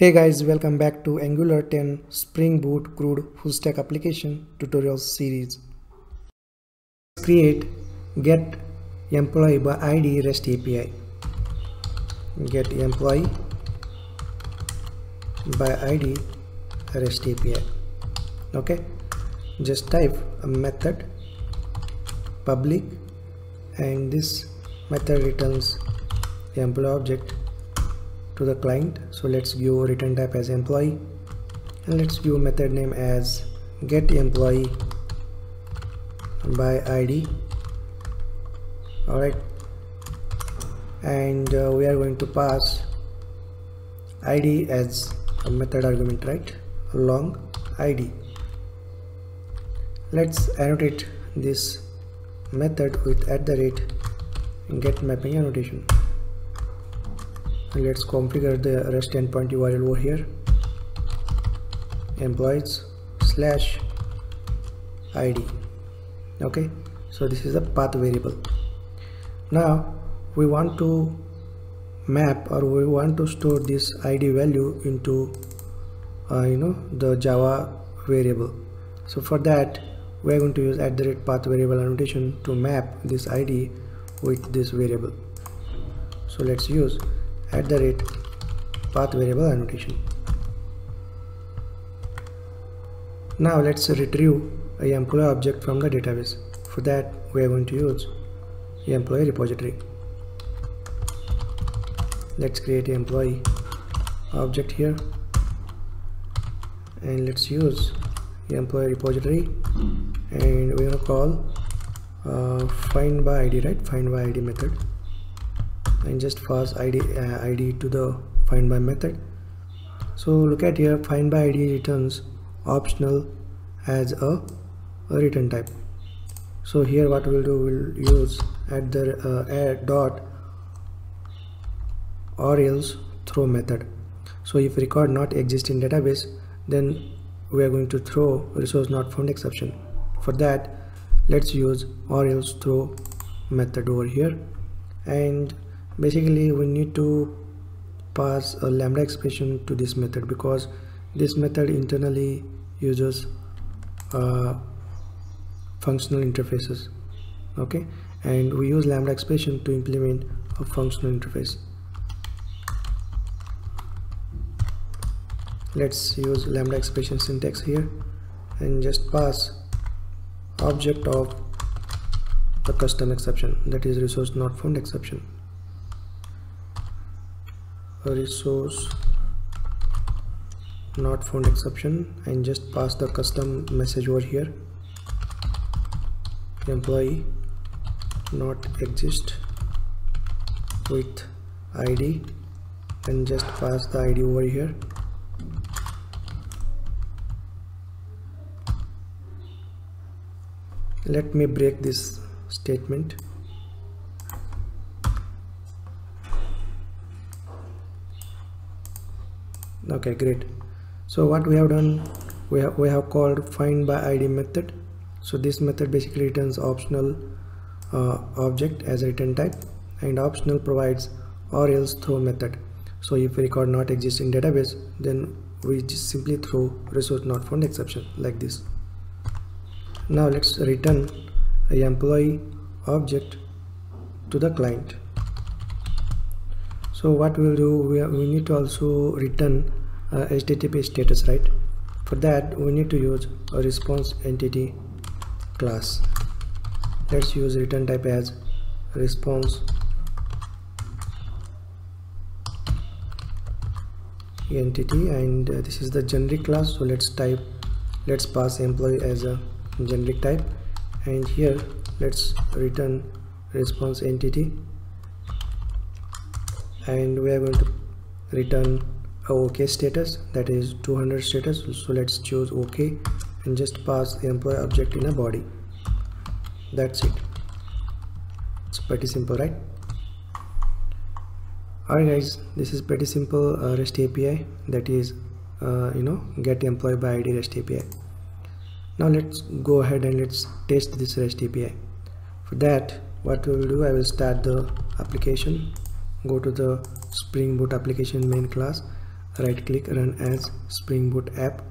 Hey guys, welcome back to Angular 10 Spring Boot CRUD full stack application tutorials series. Create get employee by ID REST API. Get employee by ID REST API. Okay, just type a method public and this method returns employee object to the client. So let's give return type as employee. And let's give method name as get employee by id alright. And uh, we are going to pass id as a method argument right? Long id let's annotate this method with at the rate get mapping annotation let's configure the rest endpoint url over here. Employees slash id okay so this is a path variable. Now we want to map or we want to store this id value into uh, you know the java variable. So for that we are going to use at the rate path variable annotation to map this id with this variable. So let's use at the rate path variable annotation. Now let's retrieve a employee object from the database. For that we are going to use the employee repository. Let's create an employee object here. And let's use the employee repository. And we're gonna call uh, find by id right? Find by id method and just pass id uh, id to the find by method. So look at here find by id returns optional as a, a return type. So here what we'll do we'll use at the uh, dot or else throw method. So if record not exist in database then we are going to throw resource not found exception. For that let's use or else throw method over here. And basically we need to pass a lambda expression to this method because this method internally uses uh, functional interfaces okay? And we use lambda expression to implement a functional interface. Let's use lambda expression syntax here and just pass object of the custom exception that is resource not found exception resource not found exception and just pass the custom message over here. Employee not exist with id and just pass the id over here. Let me break this statement okay great. So what we have done we have, we have called find by id method. So this method basically returns optional uh, object as a return type and optional provides or else throw method. So if record not exists in database then we just simply throw resource not found exception like this. Now let's return a employee object to the client. So what we'll do we, we need to also return uh, http status right? For that we need to use a response entity class. Let's use return type as response entity and uh, this is the generic class so let's type let's pass employee as a generic type. And here let's return response entity. And we are going to return ok status that is 200 status. So let's choose ok and just pass the employee object in a body. That's it. It's pretty simple right? Alright guys this is pretty simple uh, rest api that is uh, you know get employee by id rest api now let's go ahead and let's test this rest api for that what we will do i will start the application. Go to the spring boot application main class right click run as spring boot app.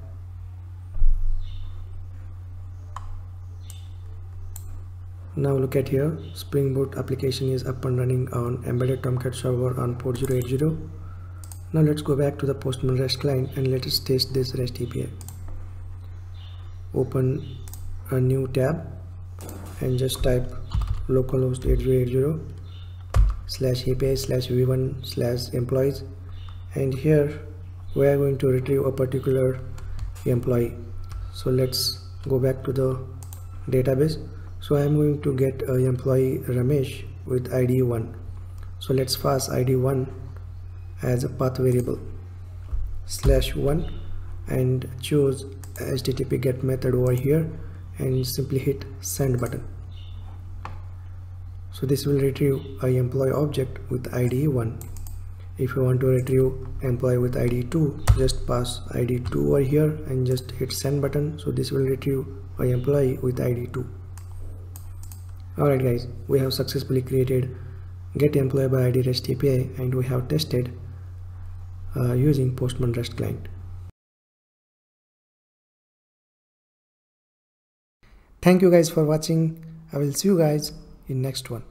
Now look at here. Spring boot application is up and running on embedded tomcat server on port 080 now let's go back to the postman rest client and let us test this rest api open a new tab and just type localhost 8080 slash api slash v1 slash employees and here we are going to retrieve a particular employee. So let's go back to the database. So I am going to get a employee Ramesh with ID 1 so let's pass ID 1 as a path variable slash 1 and choose http get method over here and simply hit send button. So this will retrieve a employee object with id 1 if you want to retrieve employee with id 2 just pass id 2 over here and just hit send button. So this will retrieve a employee with id 2 alright guys we have successfully created get employee by id rest api and we have tested uh, using postman rest client. Thank you guys for watching. I will see you guys in next one